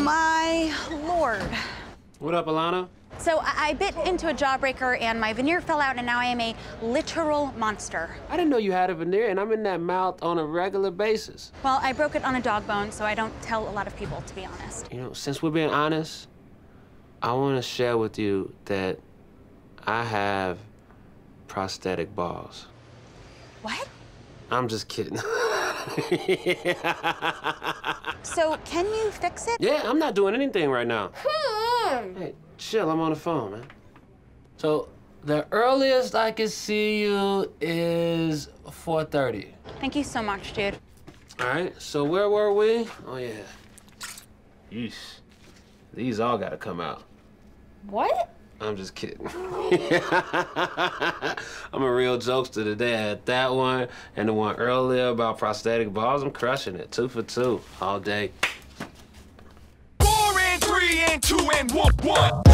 my lord. What up, Ilana? So I, I bit into a jawbreaker and my veneer fell out and now I am a literal monster. I didn't know you had a veneer, and I'm in that mouth on a regular basis. Well, I broke it on a dog bone, so I don't tell a lot of people, to be honest. You know, since we're being honest, I want to share with you that I have prosthetic balls. What? I'm just kidding. So can you fix it? yeah, I'm not doing anything right now. Hmm. Hey, chill, I'm on the phone, man. So, the earliest I can see you is 4.30. Thank you so much, dude. All right, so where were we? Oh, yeah. Yeesh. These all gotta come out. What? I'm just kidding. I'm a real jokester today. I had that one and the one earlier about prosthetic balls. I'm crushing it. Two for two all day. Four and three and two and one. one.